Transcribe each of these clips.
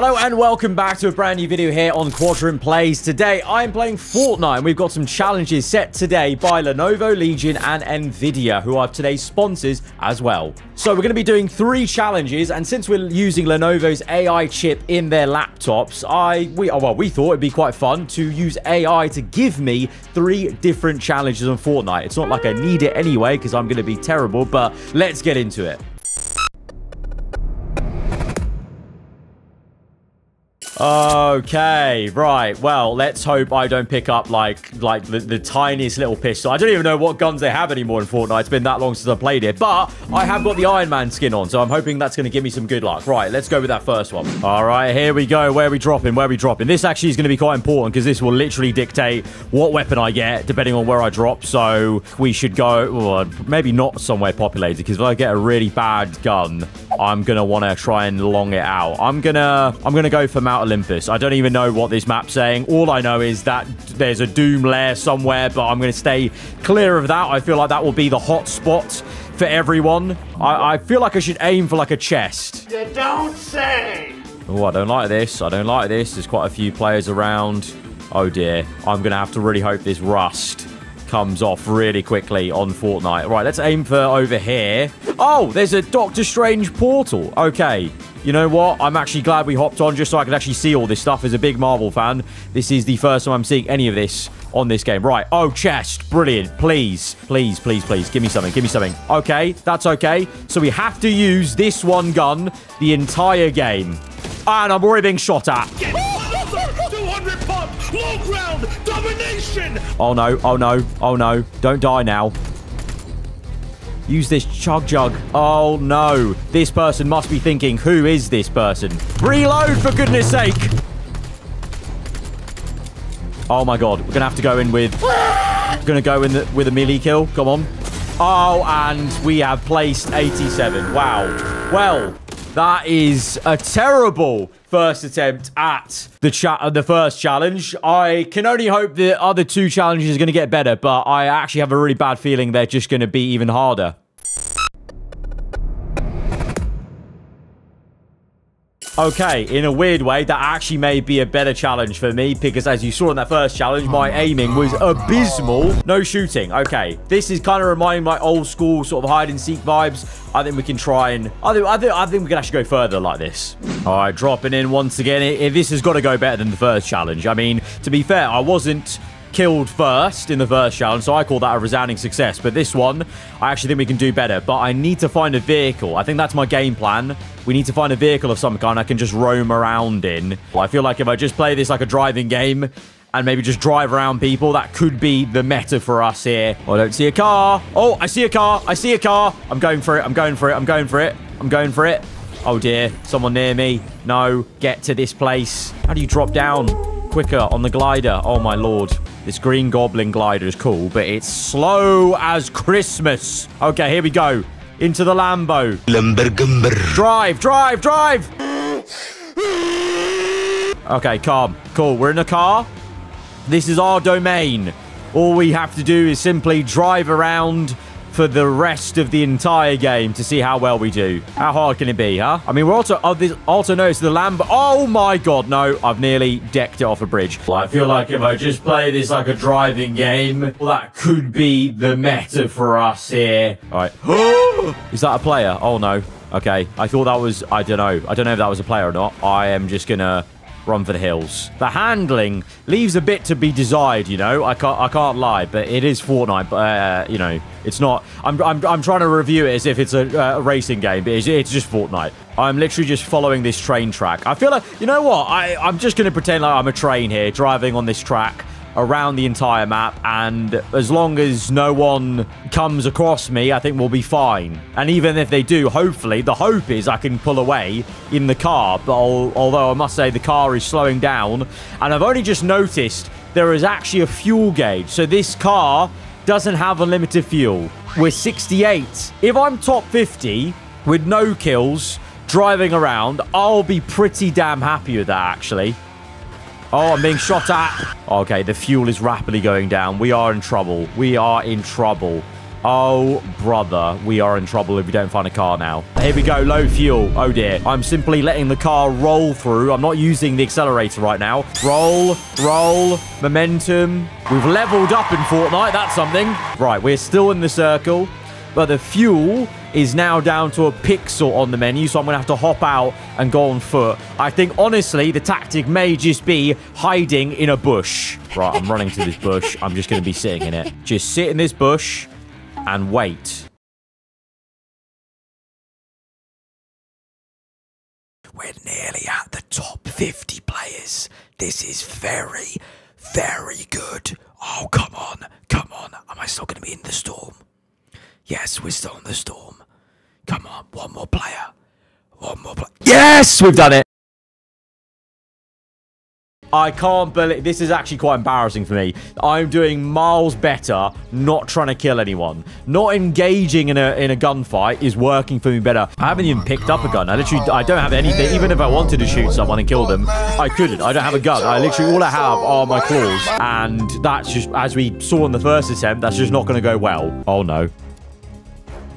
Hello and welcome back to a brand new video here on Quadrant Plays. Today I'm playing Fortnite and we've got some challenges set today by Lenovo, Legion and Nvidia who are today's sponsors as well. So we're going to be doing three challenges and since we're using Lenovo's AI chip in their laptops, I we oh, well we thought it'd be quite fun to use AI to give me three different challenges on Fortnite. It's not like I need it anyway because I'm going to be terrible, but let's get into it. Okay, right. Well, let's hope I don't pick up, like, like the, the, tiniest little pistol. I don't even know what guns they have anymore in Fortnite. It's been that long since I played it. But I have got the Iron Man skin on, so I'm hoping that's going to give me some good luck. Right, let's go with that first one. All right, here we go. Where are we dropping? Where are we dropping? This actually is going to be quite important because this will literally dictate what weapon I get, depending on where I drop. So we should go, well, maybe not somewhere populated, because if I get a really bad gun, I'm going to want to try and long it out. I'm going to, I'm going to go for Mount Olympus. I don't even know what this map's saying. All I know is that there's a Doom lair somewhere, but I'm going to stay clear of that. I feel like that will be the hot spot for everyone. I, I feel like I should aim for like a chest. You don't say! Oh, I don't like this. I don't like this. There's quite a few players around. Oh, dear. I'm going to have to really hope this rust comes off really quickly on Fortnite. Right, let's aim for over here. Oh, there's a Doctor Strange portal. Okay. You know what? I'm actually glad we hopped on just so I could actually see all this stuff. As a big Marvel fan, this is the first time I'm seeing any of this on this game. Right. Oh, chest. Brilliant. Please, please, please, please. Give me something. Give me something. Okay. That's okay. So we have to use this one gun the entire game. And I'm already being shot at. Oh, no. Oh, no. Oh, no. Don't die now. Use this chug jug. Oh, no. This person must be thinking, who is this person? Reload, for goodness sake. Oh, my God. We're going to have to go in with... Ah! We're going to go in the, with a melee kill. Come on. Oh, and we have placed 87. Wow. Well, that is a terrible first attempt at the chat uh, the first challenge. I can only hope the other two challenges are going to get better, but I actually have a really bad feeling they're just going to be even harder. Okay, in a weird way, that actually may be a better challenge for me because as you saw in that first challenge, my oh aiming was abysmal. No shooting. Okay, this is kind of reminding my old school sort of hide and seek vibes. I think we can try and... I think, I think, I think we can actually go further like this. All right, dropping in once again. If this has got to go better than the first challenge. I mean, to be fair, I wasn't killed first in the first challenge, so I call that a resounding success. But this one, I actually think we can do better. But I need to find a vehicle. I think that's my game plan. We need to find a vehicle of some kind I can just roam around in. I feel like if I just play this like a driving game and maybe just drive around people, that could be the meta for us here. Oh, I don't see a car. Oh, I see a car. I see a car. I'm going for it. I'm going for it. I'm going for it. I'm going for it. Oh, dear. Someone near me. No. Get to this place. How do you drop down quicker on the glider? Oh, my lord. This green goblin glider is cool, but it's slow as Christmas. Okay, here we go. Into the Lambo. Lumber Drive, drive, drive. Okay, calm. Cool. We're in a car. This is our domain. All we have to do is simply drive around for the rest of the entire game to see how well we do. How hard can it be, huh? I mean, we're also oh, this also notice the Lambo. Oh my god, no! I've nearly decked it off a bridge. Well, I feel like if I just play this like a driving game, well, that could be the meta for us here. All right. Is that a player? Oh no. Okay. I thought that was. I don't know. I don't know if that was a player or not. I am just gonna run for the hills. The handling leaves a bit to be desired, you know. I can't, I can't lie, but it is Fortnite. But uh, you know, it's not. I'm, I'm, I'm trying to review it as if it's a, uh, a racing game, but it's, it's just Fortnite. I'm literally just following this train track. I feel like, you know what? I, I'm just gonna pretend like I'm a train here, driving on this track around the entire map and as long as no one comes across me I think we'll be fine. And even if they do hopefully the hope is I can pull away in the car but although I must say the car is slowing down and I've only just noticed there is actually a fuel gauge. So this car doesn't have unlimited fuel. We're 68 if I'm top 50 with no kills driving around I'll be pretty damn happy with that actually Oh, I'm being shot at. Okay, the fuel is rapidly going down. We are in trouble. We are in trouble. Oh, brother. We are in trouble if we don't find a car now. Here we go. Low fuel. Oh, dear. I'm simply letting the car roll through. I'm not using the accelerator right now. Roll, roll, momentum. We've leveled up in Fortnite. That's something. Right, we're still in the circle. But the fuel is now down to a pixel on the menu, so I'm going to have to hop out and go on foot. I think, honestly, the tactic may just be hiding in a bush. Right, I'm running to this bush. I'm just going to be sitting in it. Just sit in this bush and wait. We're nearly at the top 50 players. This is very, very good. Oh, come on. Come on. Am I still going to be in the storm? Yes, we're still in the storm. Come on, one more player. One more player. Yes, we've done it. I can't believe this is actually quite embarrassing for me. I'm doing miles better not trying to kill anyone. Not engaging in a in a gunfight is working for me better. I haven't even picked up a gun. I literally I don't have anything. Even if I wanted to shoot someone and kill them, I couldn't. I don't have a gun. I literally all I have are my claws. And that's just as we saw in the first attempt, that's just not gonna go well. Oh no.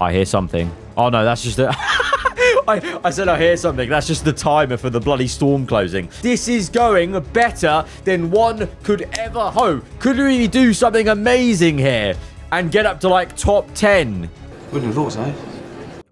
I hear something. Oh no, that's just a I, I said I hear something. That's just the timer for the bloody storm closing. This is going better than one could ever hope. Could we do something amazing here and get up to like top 10? Wouldn't have thought so. Eh?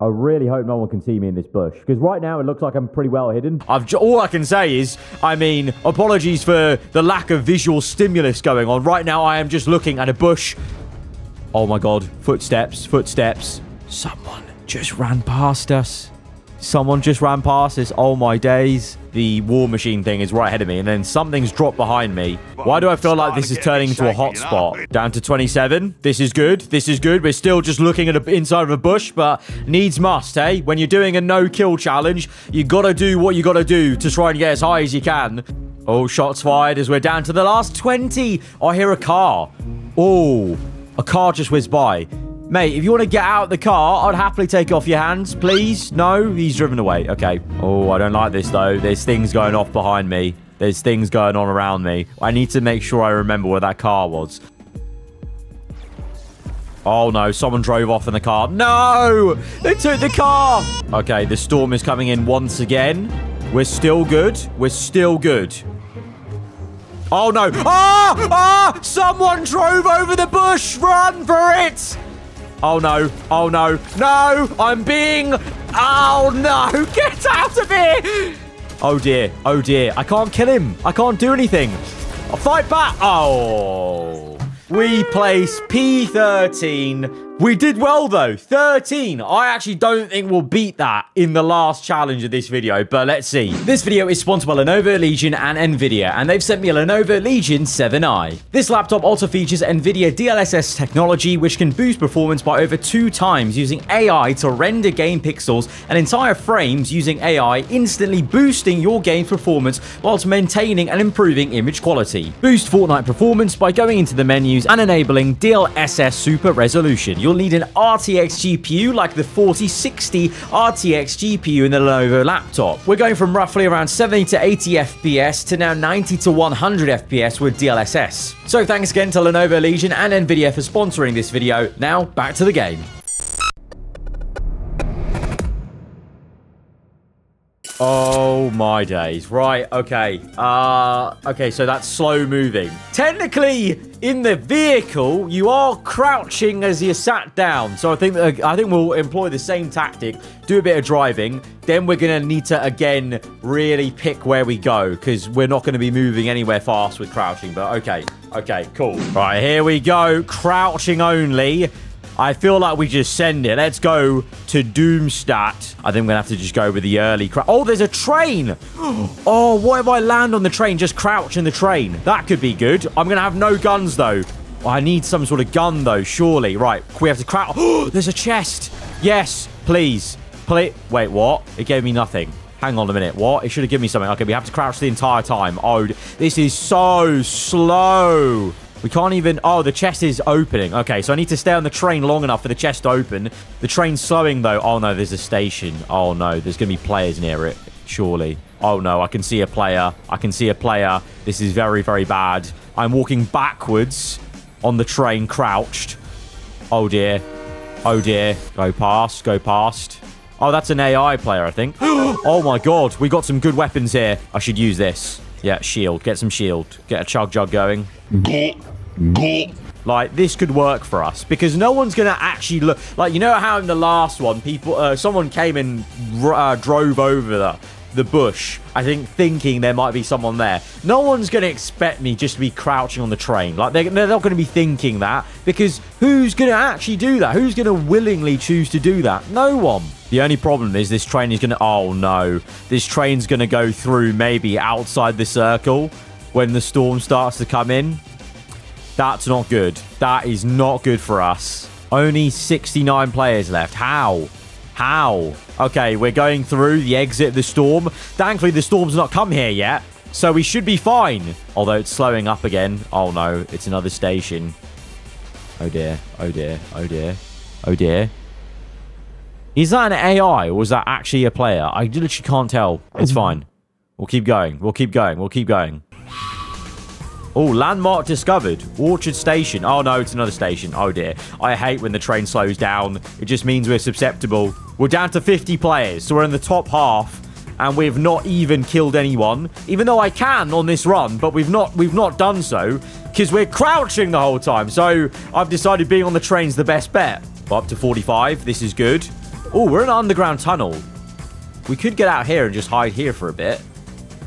I really hope no one can see me in this bush because right now it looks like I'm pretty well hidden. I've all I can say is, I mean, apologies for the lack of visual stimulus going on. Right now I am just looking at a bush. Oh my god, footsteps, footsteps. Someone just ran past us. Someone just ran past us. Oh my days. The war machine thing is right ahead of me, and then something's dropped behind me. Why do I feel like this is turning into a hotspot? Down to 27. This is good. This is good. We're still just looking at the inside of a bush, but needs must, hey? When you're doing a no-kill challenge, you gotta do what you gotta do to try and get as high as you can. Oh, shots fired as we're down to the last 20. I hear a car. Oh, a car just whizzed by. Mate, if you want to get out of the car, I'd happily take off your hands, please. No, he's driven away. Okay. Oh, I don't like this, though. There's things going off behind me. There's things going on around me. I need to make sure I remember where that car was. Oh, no. Someone drove off in the car. No! They took the car! Okay, the storm is coming in once again. We're still good. We're still good. Oh, no. Ah! Ah! Someone drove over the bush! Run for it! Oh, no. Oh, no. No! I'm being... Oh, no! Get out of here! Oh, dear. Oh, dear. I can't kill him. I can't do anything. I'll fight back. Oh. We place P13 we did well, though. 13. I actually don't think we'll beat that in the last challenge of this video, but let's see. This video is sponsored by Lenovo Legion and NVIDIA, and they've sent me a Lenovo Legion 7i. This laptop also features NVIDIA DLSS technology, which can boost performance by over two times using AI to render game pixels and entire frames using AI, instantly boosting your game's performance whilst maintaining and improving image quality. Boost Fortnite performance by going into the menus and enabling DLSS Super Resolution you'll need an RTX GPU like the 4060 RTX GPU in the Lenovo laptop. We're going from roughly around 70 to 80 FPS to now 90 to 100 FPS with DLSS. So thanks again to Lenovo Legion and Nvidia for sponsoring this video. Now, back to the game. Oh my days. Right, okay. Uh okay, so that's slow moving. Technically, in the vehicle, you are crouching as you sat down. So I think that, I think we'll employ the same tactic. Do a bit of driving. Then we're going to need to again really pick where we go because we're not going to be moving anywhere fast with crouching. But okay. Okay, cool. Right, here we go. Crouching only. I feel like we just send it. Let's go to Doomstadt. I think we're going to have to just go with the early crouch. Oh, there's a train. Oh, what if I land on the train, just crouch in the train? That could be good. I'm going to have no guns, though. Oh, I need some sort of gun, though, surely. Right, we have to crouch. Oh, there's a chest. Yes, please. Please. Wait, what? It gave me nothing. Hang on a minute. What? It should have given me something. Okay, we have to crouch the entire time. Oh, this is so slow. We can't even... Oh, the chest is opening. Okay, so I need to stay on the train long enough for the chest to open. The train's slowing, though. Oh, no, there's a station. Oh, no, there's going to be players near it, surely. Oh, no, I can see a player. I can see a player. This is very, very bad. I'm walking backwards on the train, crouched. Oh, dear. Oh dear. Go past. Go past. Oh, that's an AI player, I think. oh my god. We got some good weapons here. I should use this. Yeah, shield. Get some shield. Get a chug jug going. Like, this could work for us because no one's going to actually look. Like, you know how in the last one, people, uh, someone came and uh, drove over the, the bush, I think, thinking there might be someone there. No one's going to expect me just to be crouching on the train. Like, they're, they're not going to be thinking that because who's going to actually do that? Who's going to willingly choose to do that? No one. The only problem is this train is going to... Oh, no. This train's going to go through maybe outside the circle when the storm starts to come in. That's not good. That is not good for us. Only 69 players left. How? How? Okay, we're going through the exit of the storm. Thankfully, the storm's not come here yet. So we should be fine. Although it's slowing up again. Oh no, it's another station. Oh dear. Oh dear. Oh dear. Oh dear. Is that an AI or is that actually a player? I literally can't tell. It's fine. We'll keep going. We'll keep going. We'll keep going. Oh, landmark discovered. Orchard Station. Oh, no, it's another station. Oh, dear. I hate when the train slows down. It just means we're susceptible. We're down to 50 players, so we're in the top half, and we've not even killed anyone. Even though I can on this run, but we've not we've not done so because we're crouching the whole time. So I've decided being on the train's the best bet. up to 45. This is good. Oh, we're in an underground tunnel. We could get out here and just hide here for a bit.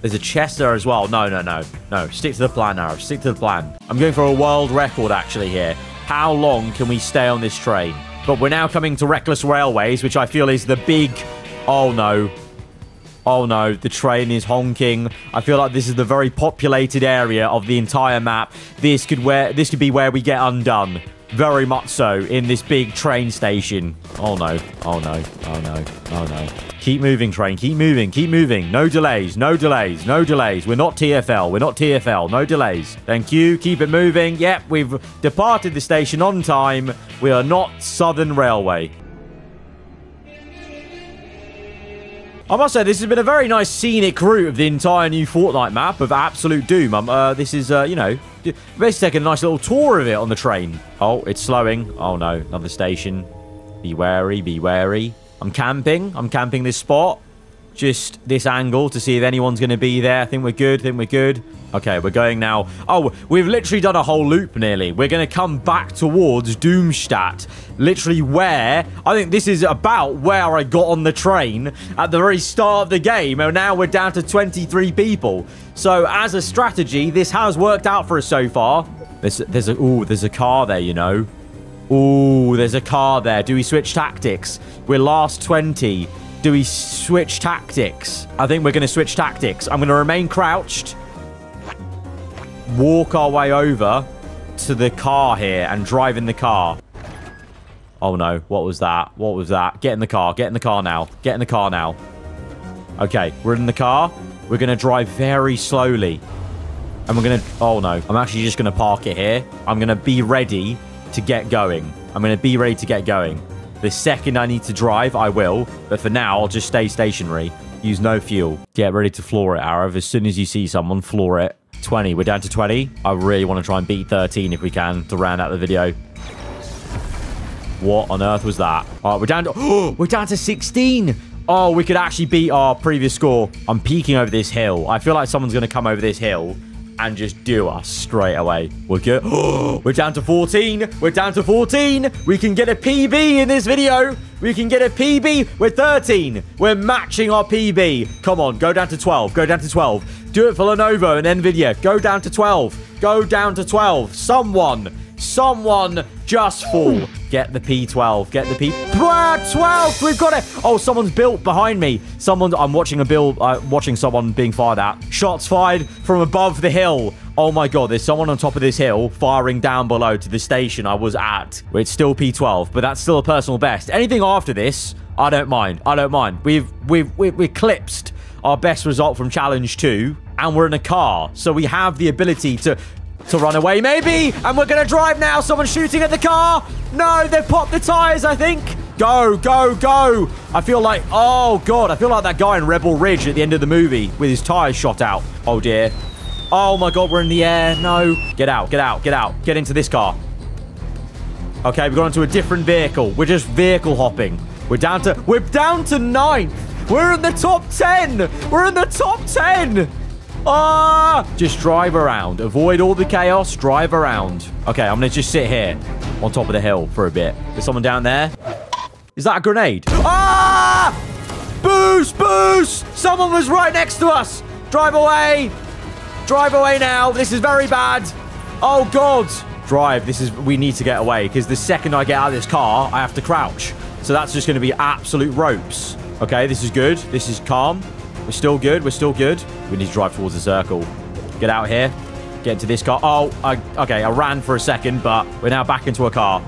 There's a chest there as well. No, no, no. No, stick to the plan, Aarav. Stick to the plan. I'm going for a world record, actually, here. How long can we stay on this train? But we're now coming to Reckless Railways, which I feel is the big... Oh, no. Oh, no. The train is honking. I feel like this is the very populated area of the entire map. This could where this could be where we get undone. Very much so in this big train station. Oh no. Oh no. Oh no. Oh no. Keep moving, train. Keep moving. Keep moving. No delays. No delays. No delays. We're not TFL. We're not TFL. No delays. Thank you. Keep it moving. Yep, we've departed the station on time. We are not Southern Railway. I must say, this has been a very nice scenic route of the entire new Fortnite map of Absolute Doom. Um, uh, this is, uh, you know, basically taking a nice little tour of it on the train. Oh, it's slowing. Oh, no. Another station. Be wary, be wary. I'm camping. I'm camping this spot just this angle to see if anyone's going to be there. I think we're good. I think we're good. Okay, we're going now. Oh, we've literally done a whole loop nearly. We're going to come back towards Doomstadt. Literally where, I think this is about where I got on the train at the very start of the game. And now we're down to 23 people. So as a strategy, this has worked out for us so far. There's, there's a, ooh, there's a car there, you know. Ooh, there's a car there. Do we switch tactics? We're last 20. Do we switch tactics? I think we're going to switch tactics. I'm going to remain crouched. Walk our way over to the car here and drive in the car. Oh no, what was that? What was that? Get in the car. Get in the car now. Get in the car now. Okay, we're in the car. We're going to drive very slowly. And we're going to... Oh no, I'm actually just going to park it here. I'm going to be ready to get going. I'm going to be ready to get going. The second I need to drive, I will. But for now, I'll just stay stationary. Use no fuel. Get ready to floor it, Aarav. As soon as you see someone, floor it. 20. We're down to 20. I really want to try and beat 13 if we can to round out the video. What on earth was that? All right, we're down to... Oh, we're down to 16. Oh, we could actually beat our previous score. I'm peeking over this hill. I feel like someone's going to come over this hill and just do us straight away. We're good. we're down to 14. We're down to 14. We can get a PB in this video. We can get a PB. We're 13. We're matching our PB. Come on, go down to 12. Go down to 12. Do it for Lenovo and NVIDIA. Go down to 12. Go down to 12. Someone Someone just fall. Get the P12. Get the P12. We've got it. Oh, someone's built behind me. Someone. I'm watching a build. Uh, watching someone being fired at. Shots fired from above the hill. Oh my god, there's someone on top of this hill firing down below to the station I was at. It's still P12, but that's still a personal best. Anything after this, I don't mind. I don't mind. We've we've we've eclipsed our best result from challenge 2 and we're in a car so we have the ability to to run away, maybe. And we're going to drive now. Someone's shooting at the car. No, they've popped the tires, I think. Go, go, go. I feel like, oh, God. I feel like that guy in Rebel Ridge at the end of the movie with his tires shot out. Oh, dear. Oh, my God, we're in the air. No. Get out, get out, get out. Get into this car. Okay, we've gone into a different vehicle. We're just vehicle hopping. We're down to we're down to ninth. We're in the top 10. We're in the top 10. Ah! Just drive around. Avoid all the chaos. Drive around. Okay, I'm going to just sit here on top of the hill for a bit. There's someone down there. Is that a grenade? Ah! Boost! Boost! Someone was right next to us. Drive away. Drive away now. This is very bad. Oh, God. Drive. This is... We need to get away because the second I get out of this car, I have to crouch. So that's just going to be absolute ropes. Okay, this is good. This is calm. We're still good. We're still good. We need to drive towards the circle. Get out here. Get into this car. Oh, I, okay. I ran for a second, but we're now back into a car.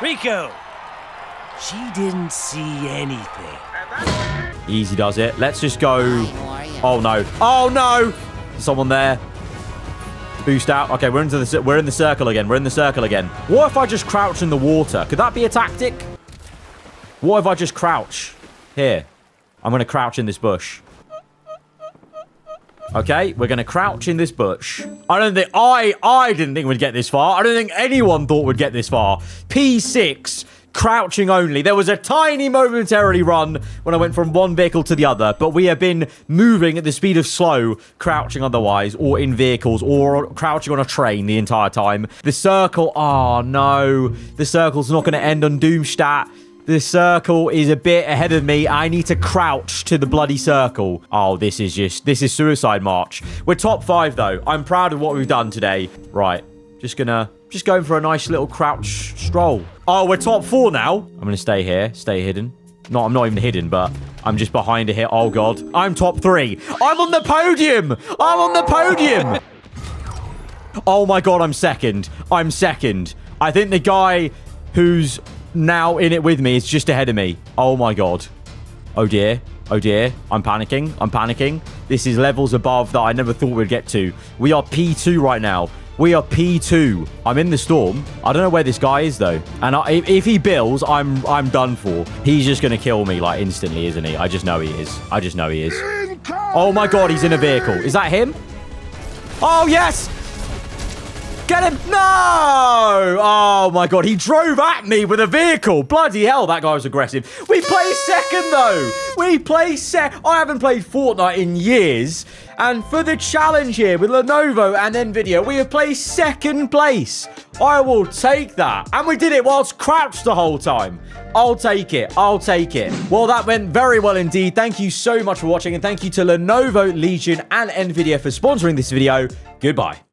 Rico! She didn't see anything. Easy does it. Let's just go. Oh, oh no. Oh, no. Someone there. Boost out. Okay, we're into the we're in the circle again. We're in the circle again. What if I just crouch in the water? Could that be a tactic? What if I just crouch? Here. I'm going to crouch in this bush. Okay, we're going to crouch in this bush. I don't think... I, I didn't think we'd get this far. I don't think anyone thought we'd get this far. P6 crouching only. There was a tiny momentarily run when I went from one vehicle to the other, but we have been moving at the speed of slow, crouching otherwise, or in vehicles, or crouching on a train the entire time. The circle, oh no, the circle's not going to end on Doomstadt. The circle is a bit ahead of me. I need to crouch to the bloody circle. Oh, this is just, this is suicide march. We're top five, though. I'm proud of what we've done today. Right. Just gonna, just going for a nice little crouch stroll. Oh, we're top four now. I'm gonna stay here, stay hidden. No, I'm not even hidden, but I'm just behind a hit. Oh, God. I'm top three. I'm on the podium. I'm on the podium. Oh, my God. I'm second. I'm second. I think the guy who's now in it with me. It's just ahead of me. Oh my god. Oh dear. Oh dear. I'm panicking. I'm panicking. This is levels above that I never thought we'd get to. We are P2 right now. We are P2. I'm in the storm. I don't know where this guy is, though. And I, if he bills, I'm I'm done for. He's just going to kill me, like, instantly, isn't he? I just know he is. I just know he is. Oh, my God. He's in a vehicle. Is that him? Oh, yes. Get him! No! Oh my god, he drove at me with a vehicle. Bloody hell, that guy was aggressive. We play second though. We play sec. I haven't played Fortnite in years. And for the challenge here with Lenovo and NVIDIA, we have placed second place. I will take that. And we did it whilst crouched the whole time. I'll take it. I'll take it. Well, that went very well indeed. Thank you so much for watching. And thank you to Lenovo, Legion, and NVIDIA for sponsoring this video. Goodbye.